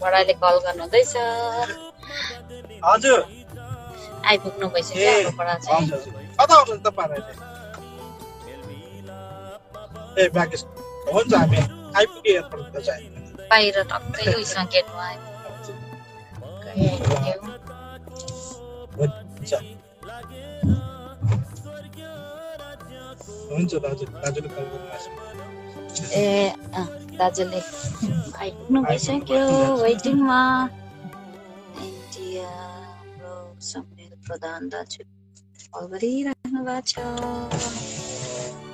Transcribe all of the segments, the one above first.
बडाले कल गर्नुहुँदैछ। हजुर। आइपुग्नु भइसक्यो बडा चाहिँ। कता आउनुहुन्छ तपाईँहरूले? ए हुन्छ हामी आइपुग्यो एयरपोर्ट चाहिँ बाहिर टक्कै उयसमा गेटमा आइपुग्यो हुन्छ। हुन्छ दाजु दाजुले कल गर्नुहोस् ए दाजुले आइपुग्नु भइसक्यो वेटिङमा इन्डिया हाम्रो प्रधान दाजु कल गरिराख्नु भएको छ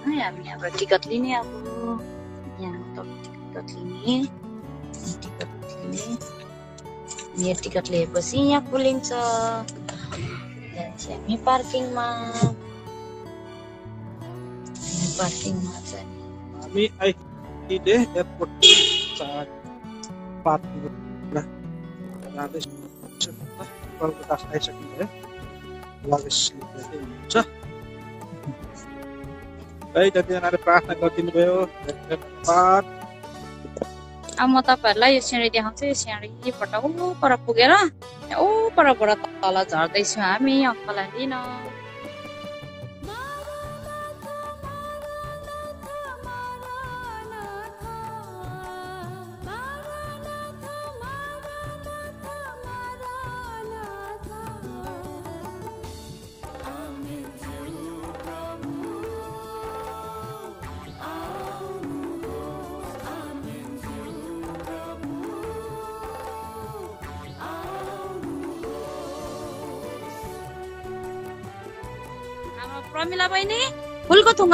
है हामी यहाँबाट टिकट लिने अब यहाँ टिकट लिने टिकट लिने यहाँ टिकट लिएपछि यहाँ खोलिन्छ हामी पार्किङमा पार्किङमा चाहिँ हामी अहिले एयरपोर्ट पार्किङ जाँदैछु कलकत्ता आइसक्नु भयो लगेज लिँदै हुनुहुन्छ है जतिजनाले प्रार्थना गरिदिनु भयो धेरै धेरै धन्यवाद अब म तपाईँहरूलाई यो सिँढी देखाउँछु यो सिँढीबाट ऊ पर पुगेर ऊ परबाट तल झर्दैछु हामी अङ्कलाई लिन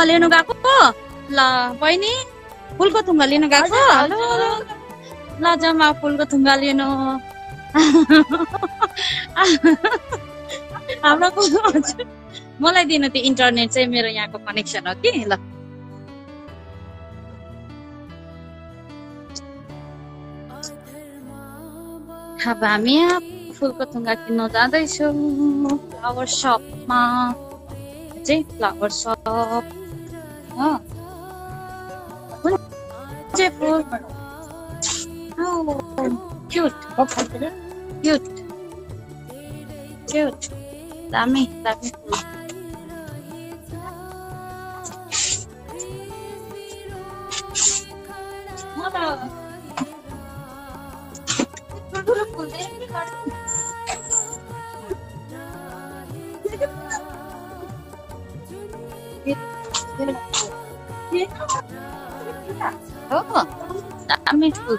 थुङ्गा लिनु गएको ल बहिनी फुलको थुङ्गा लिनु गएको ल जम्मा फुलको थुङ्गा लिनु। हाम्रो मलाई दिनु त्यो इन्टरनेट चाहिँ मेरो यहाँको कनेक्सन हो कि? ल। अब हामी यहाँ फुलको थुङ्गा किन्न जाँदैछौँ। फ्लावर सपमा चाहिँ फ्लावर सप 어. 문제 풀어봐. 아우, 큐트. 뭐 봤더라? 큐트. 큐트. 남이, 남이. Thank you. हो फुल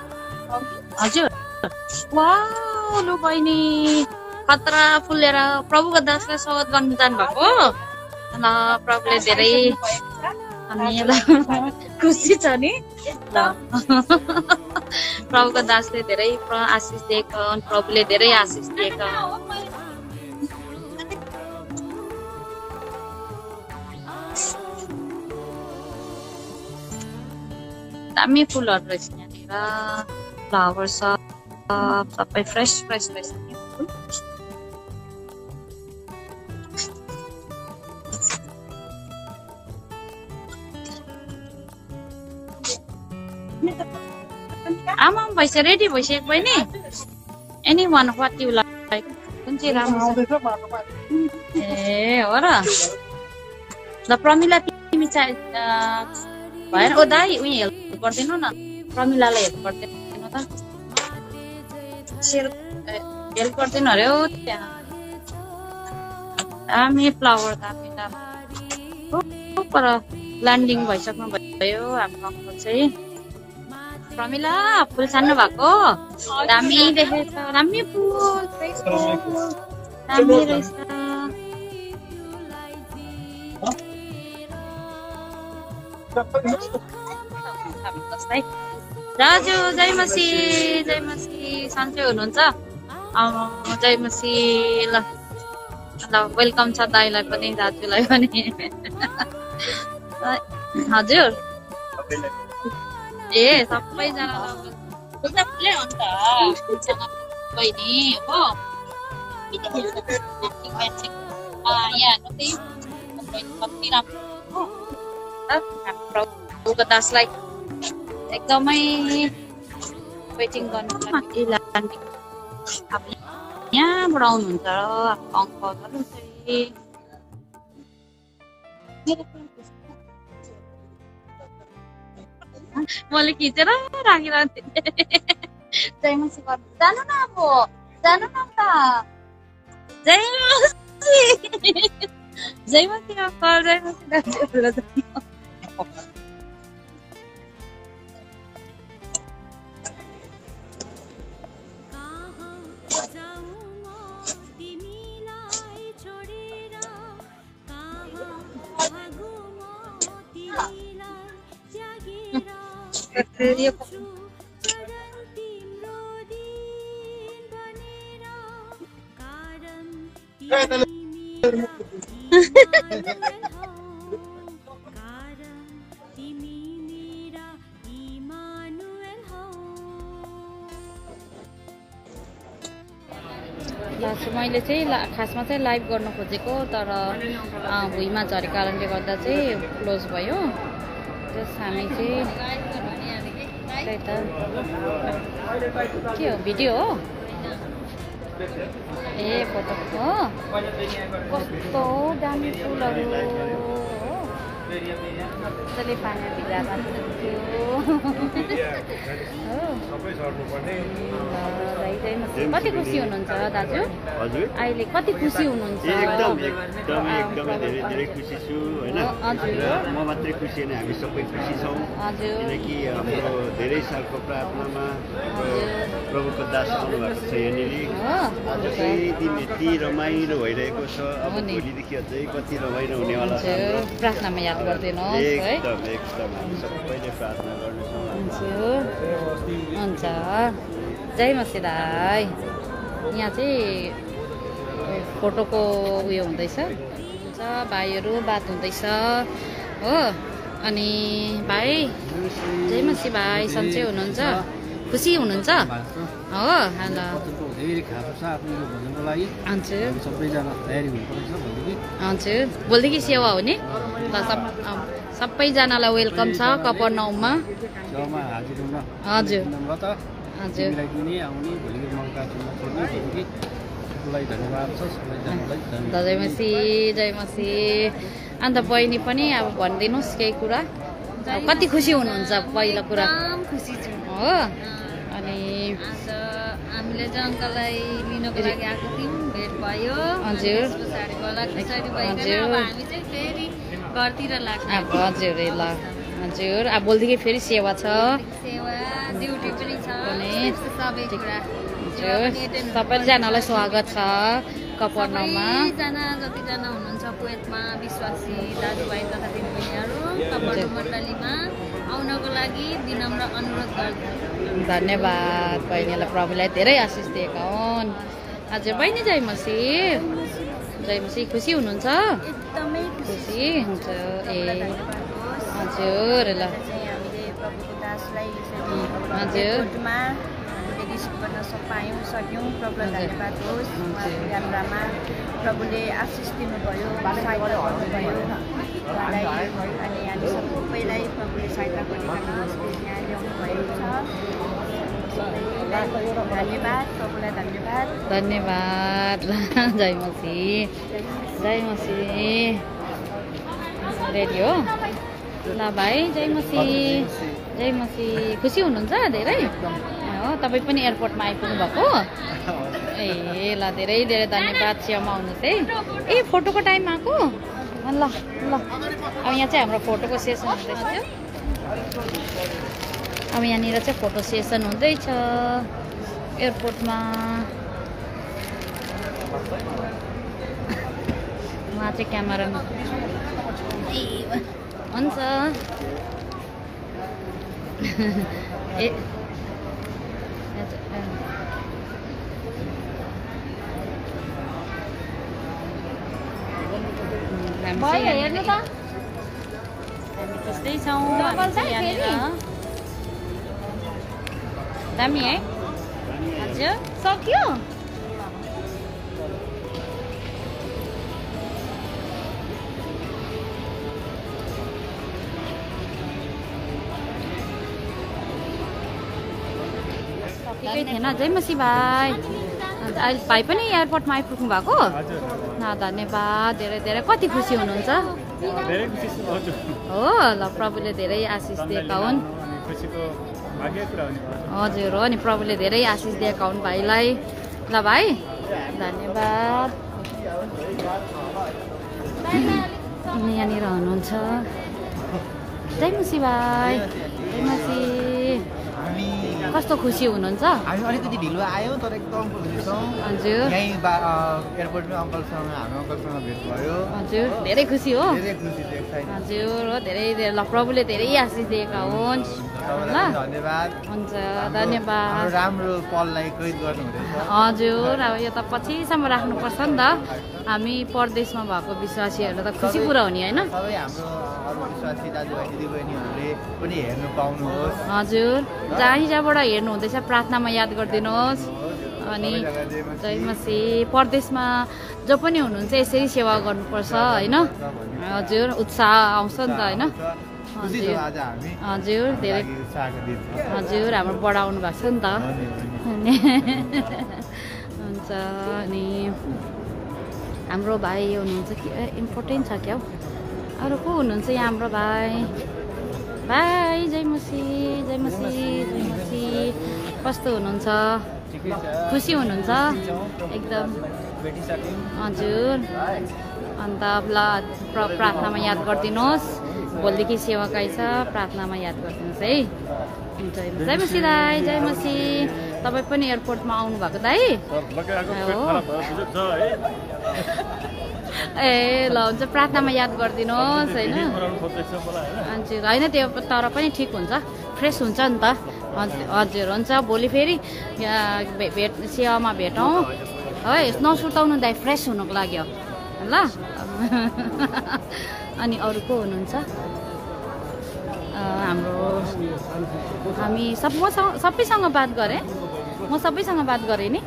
हजुर वा लु बहिनी खतरा फुल लिएर प्रभुको दासलाई स्वागत गर्नु जानुभएको ल प्रभुले धेरै खुसी छ नि ल प्रभुको दासले धेरै आशिष दिएको प्रभुले धेरै आशिष दिएका दामी फुलहरू रहेछ यहाँनिर फ्लावर सब सबै फ्रेस फ्रेस रहेछ फुल आमा भइसक्यो रेडी भइसक्यो बहिनी any one what you like कुन चाहिँ राम्रो छ आउँदैछ बाटोमा ए हो र ल प्रमिला तिमी चाहिँ अ, भएन ओ दाई उयो हेल्प गरिदिनु न प्रमिलालाई हेल्प गरिदिनु त हेल्प गरिदिनु अरे हौ त्यहाँ दामी फ्लावर दामी दामी पर ल्यान्डिङ भइसक्नु भयो हाम्रो अङ्कल चाहिँ प्रमिला फुल छान्नु भएको दामी देखेछ दामी फुल फ्रेस फुल दामी रहेछ जस्तै दाजु जय मसी जय मसी सन्चै हुनुहुन्छ जय मसी ल ल वेलकम छ दाईलाई पनि दाजुलाई पनि हजुर ए सबैजना बहिनी हो यहाँ कति राम्रो दासलाई एकदमै वेटिङ गर्नुको लागि लाने अब यहाँबाट आउनुहुन्छ र अङ्कलहरू चाहिँ मैले खिचेर राखिरहेको थिएँ जय मसी गर्नु जानु न अब जानु न त जय मसी जय मसी अङ्कल जय मसी दाजुहरूलाई जानु। लास्ट मैले चाहिँ ला खासमा चाहिँ लाइभ गर्न खोजेको तर भुइँमा झरेको कारणले गर्दा चाहिँ क्लोज भयो। जस हामी चाहिँ त के हो भिडियो हो ए फोटो हो कस्तो दामी फुलहरू हो मजाले पानी भिजामा कति खुसी हुनुहुन्छ दाजु? हजुर। अहिले कति खुसी हुनुहुन्छ? एकदम एकदमै एकदमै धेरै धेरै खुसी छु होइन? म मात्रै खुसी होइन हामी सबै खुसी छौँ। किनकि हाम्रो धेरै सालको प्रार्थनामा प्रभुको दास आउनुभएको छ यहाँनिर। चाहिँ दिन यति रमाइलो भइरहेको छ अब। भोलिदेखि अझै कति रमाइलो हुनेवाला छ प्रार्थनामा याद गरिदिनुहोस् है। एकदम एकदम हामी सबैले प्रार्थना हजुर हुन्छ। जय मसी दाई यहाँ चाहिँ फोटोको उयो हुँदैछ। हुन्छ भाइहरू बात हुँदैछ। हो अनि भाइ जय मसी भाइ सन्चै हुनुहुन्छ? खुसी हुनुहुन्छ? हो हेलो। यो हजुर हजुर भोलिदेखि सेवा हुने ल सब सबैजनालाई वेलकम छ कपर नौमा हाजिर। हजुर। जय मसी जय मसी। अन्त बहिनी पनि अब भनिदिनुहोस् केही कुरा। कति खुसी हुनुहुन्छ पहिलो कुरा? खुसी छु। हो? अनि हामीले चाहिँ अङ्कललाई लिनको लागि आएको थियौँ भेट भयो। हजुर। हजुर। घरतिर ल। हजुर अब भोलिदेखि फेरि सेवा छ। सेवा ड्युटी पनि छ। पनि। त्यस्तो सबै कुरा। हजुर सबैजनालाई स्वागत छ कपर्नमा सबैजना जतिजना हुनुहुन्छ कुवेतमा विश्वासी दाजुभाइ तथा दिदीबहिनीहरू कपड मण्डलीमा आउनको लागि विनम्र अनुरोध गर्छु धन्यवाद बहिनीलाई प्रभुलाई धेरै आशिष दिएका हुन्। हजुर बहिनी जय मसी जय मसी खुसी हुनुहुन्छ? एकदमै खुसी हुन्छ ए। हजुर ल। हामीले प्रभुको दासलाई यसरी हामीले रिसिभ गर्न पायौँ सक्यौँ। प्रभुलाई। धन्यवाद होस्। प्रभुले आशिष दिनुभयो सहायता गर्नुभयो। उहाँलाई अनि हामी सबैलाई प्रभुले सहायता यहाँ ल्याउनु भएको छ। धन्यवाद धन्यवाद। धन्यवाद। जय मसी। जय मसी। रेडी हो? ल भाइ जय मसी। जय मसी। खुसी हुनुहुन्छ? धेरै? हो तपाईँ पनि एयरपोर्टमा आइपुग्नु भएको ए ल धेरै धेरै धन्यवाद छेउमा आउनुहोस् है। ए फोटोको टाइम आएको? ल ल। अब यहाँ चाहिँ हाम्रो फोटोको सेसन हुँदैछ। अब यहाँनिर चाहिँ फोटो सेसन हुँदैछ। एयरपोर्टमा। उहाँ चाहिँ क्यामेरामा हुन्छ। ए। चाहिँ यहाँनिर- हामी त्यस्तै छौँ दामी है? हजुर। सक्यो? थिएन जय मसी भाइ। अन्त अहिले भाइ पनि एयरपोर्टमा आइपुग्नु भएको? न धन्यवाद। धेरै धेरै। कति खुसी हुनुहुन्छ? हो ल प्रभुले धेरै आशिष दिएका हुन्। हजुर हो नि प्रभुले धेरै आशिष दिएका हुन् भाइलाई। ल भाइ। धन्यवाद। यहाँनिर हुनुहुन्छ। जय मुसी भाइ। जय मुसी। कस्तो खुसी हुनुहुन्छ हामी अलिकति ढिलो आयौँ तर एकदम खुसी छौँ हजुर यहीँ एयरपोर्टमा अङ्कलसँग हाम्रो अङ्कलसँग भेट भयो हजुर धेरै खुसी हो धेरै खुसी हजुर हो धेरै धेरै ल प्रभुले धेरै आशिष दिएका हुन् ल धन्यवाद हुन्छ धन्यवाद राम्रो पललाई कैद गर्नु हजुर अब यो त पछिसम्म राख्नुपर्छ नि त हामी परदेशमा भएको विश्वासीहरूलाई त खुसी कुरा हो नि होइन सबै हाम्रो अरू विश्वासी दाजुभाइ दिदीबहिनीहरूले पनि हेर्नु पाउनुहोस्। हजुर जहाँ जहाँबाट हेर्नु हुँदैछ प्रार्थनामा याद गरिदिनुहोस्। अनि जय मसी परदेशमा जो पनि हुनुहुन्छ यसरी सेवा गर्नुपर्छ होइन? हजुर उत्साह आउँछ नि त होइन? हजुर धेरै हजुर हाम्रो बढाउनु भएको छ नि त। हुन्छ अनि हाम्रो भाइ हुनुहुन्छ कि इम्पोर्टेन्ट छ क्या हौ? अरू को हुनुहुन्छ यहाँ हाम्रो भाइ भाइ जय मसी जय मसी जय मसी। कस्तो हुनुहुन्छ? खुसी हुनुहुन्छ? एकदम। हजुर। अन्त ल प्र- प्रार्थनामा याद गरिदिनुहोस्। भोलिदेखि सेवा काहीँ छ प्रार्थनामा याद गरिदिनुहोस् है। जय जय मसी दाई जय मसी। तपाईँ पनि एयरपोर्टमा आउनु भएको दाई हो। ए ल हुन्छ प्रार्थनामा याद गरिदिनुहोस् होइन? हजुर होइन त्यो तर पनि ठिक हुन्छ फ्रेस हुन्छ नि त। हजुर हजुर हुन्छ भोलि फेरि भेट सेवामा भेटौँ। है नसुर्ताउनु दाइ फ्रेस हुनुको लागि हो। ल। अनि अरू को हुनुहुन्छ? हाम्रो हामी सब मसँग सबैसँग बात गरेँ। म सबैसँग बात गरेँ नि।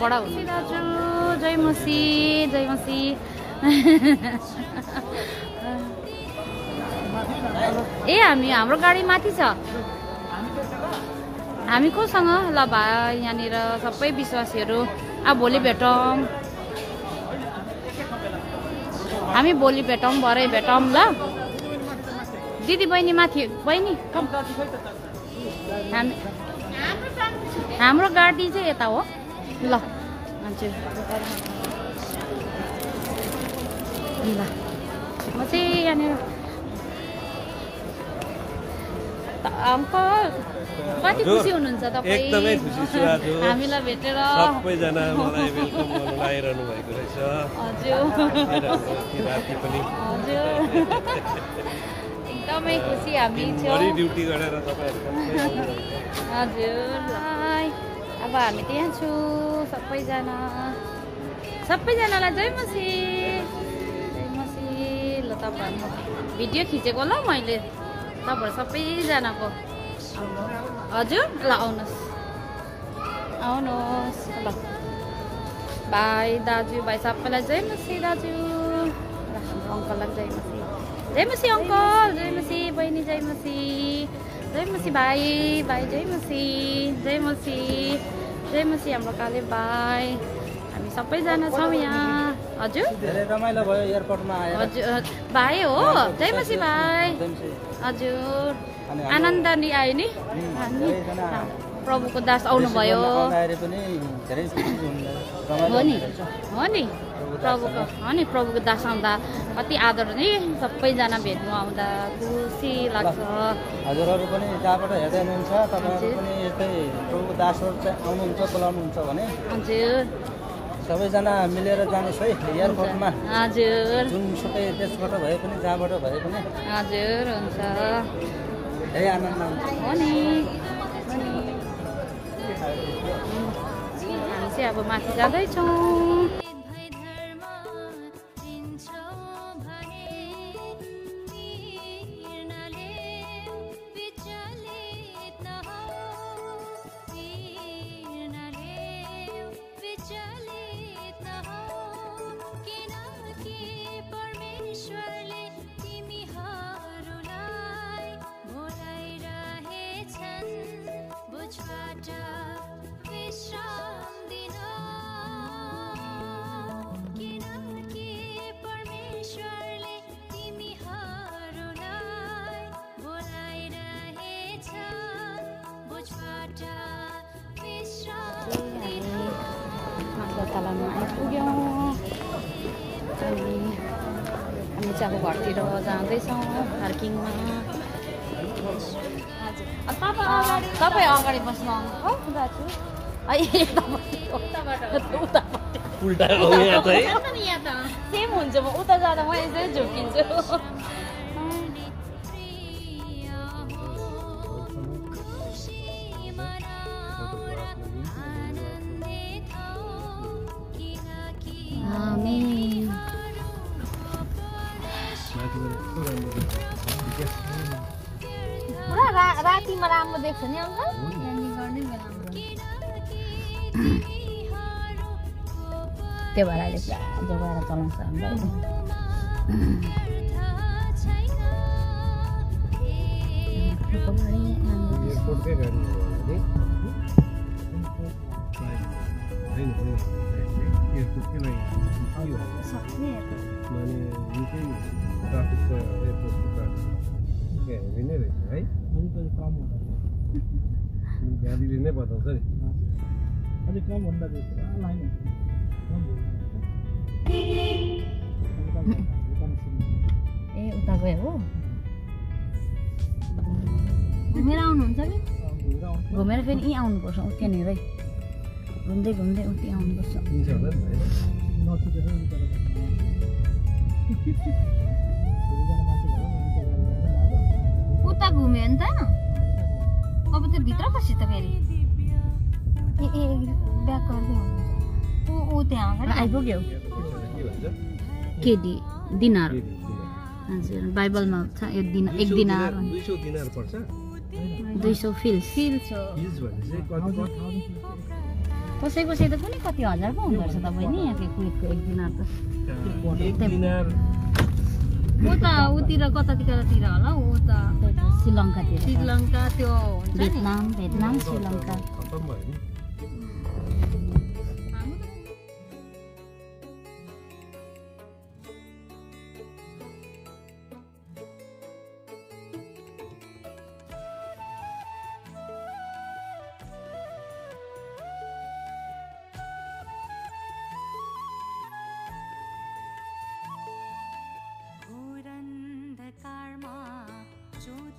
बडा हुनु जय मसी जय मसी ए हामी हाम्रो गाडी माथि छ हामी कोसँग ल भाइ यहाँनिर सबै विश्वासीहरू अब भोलि भेटौँ हामी भोलि भेटौँ भरे भेटौँ ल दिदी बहिनी माथि बहिनी हामी हाम्रो गाडी चाहिँ यता हो ल हजुर ल म चाहिँ यहाँनिर अङ्कल कति खुसी हुनुहुन्छ तपाईँ। हामीलाई भेटेर सबैजना मलाई वेलकम गर्नु आइरहनु भएको रहेछ हजुर यहाँनिर राति पनि हजुर एकदमै खुसी हामी छौँ ड्युटी गरेर तपाईँहरू हजुर। अब हामी त यहाँ छु सबैजना सबैजनालाई जय मसी जय मसी ल तपाईँहरू भिडियो खिचेको ल मैले तपाईँहरू सबैजनाको। हजुर ल आउनुहोस्। आउनुहोस् ल। भाइ दाजु भाइ सबैलाई जय मसी दाजु। ल अङ्कललाई जय मसी जय मसी अङ्कल। जय मसी बहिनी जय मसी जय मसी भाइ भाइ जय मसी जय मसी जय मसी हाम्रो काले भाइ हामी सबैजना छौँ यहाँ। हजुर? धेरै रमाइलो भयो एयरपोर्टमा हजुर भाइ हो। जय मसी भाइ। हजुर। आनन्द नि आयो नि? प्रभुको दास आउनुभयो। हो नि। हो नि। प्रभुको हो नि प्रभुको दास आउँदा कति आदर नि सबैजना भेट्नु आउँदा खुसी लाग्छ। हजुरहरू पनि जहाँबाट हेर्दै हुनुहुन्छ तपाईँहरू। पनि यस्तै प्रभुको दासहरू चाहिँ आउनुहुन्छ बोलाउनुहुन्छ भने हजुर। सबैजना मिलेर जानुहोस् है एयरपोर्टमा। हजुर। जुनसुकै देशबाट भए पनि जहाँबाट भए पनि। हजुर हुन्छ। धेरै आनन्द हो नि। हामी चाहिँ अब माथि जाँदैछौँ। तलामा आइपुग्यौँ अनि हामी चाहिँ अब घरतिर जाँदैछौँ पार्किङमा तपाईँ अगाडि बस्नु आउनु दाजु सेम हुन्छ म उता जाँदा म यसरी झुकिन्छु रा रातिमा राम्रो देख्छ नि अङ्कल त्यो भएर अहिले पुरा जोगाएर चलाउँछ हाम्रो माने निकै ट्राफिक एयरपोर्टको ट्राफिक हेभी नै रहेछ है गाडीले नै बताउँछ नि अलिक कम भन्दाखेरि पुरा लाइन ए उता गयो। हो घुमेर आउनुहुन्छ कि? घुमेर फेरि यहीँ आउनुपर्छ। त्यहाँनिरै घुम्दै घुम्दै उति आउनुपर्छ। नि उता घुम्यो भने त अब त्यो भित्र पस्यो त फेरि। ए ए ब्याक गर्दै हुनुहुन्छ। ऊ ऊ त्यहाँ अगाडि आइपुग्यो। के भन्छ केडी दिनार। हजुर बाइबलमा छ एक दिन एक दिनार। दिनार- दुई सौ फिल्स। फिल्स हो। कसै कसै त कुनै कति हजार पो हुँदो रहेछ तपाईँ नि यहाँको कुवेतको एक दिनार त। उता उतिर कतातिरतिर होला हौ त। श्रीलङ्कातिर त। श्रीलङ्का त्यो हुन्छ नि। भियतनाम भियतनाम श्रीलङ्का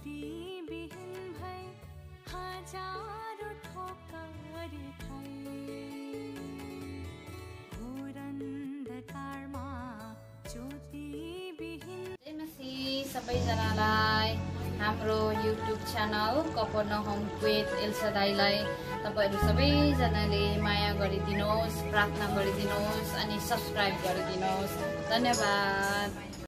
खतम भयो नि ज्योतिविहीन भई हजारौँ ठोकर खाए घोर अन्धकारमा ज्योतिविहीन जय मसी सबैजनालाई हाम्रो युट्युब च्यानल कपन होम क्वेट एल्सादाईलाई तपाईँहरू सबैजनाले माया गरिदिनुहोस् प्रार्थना गरिदिनुहोस् अनि सब्सक्राइब गरिदिनुहोस् धन्यवाद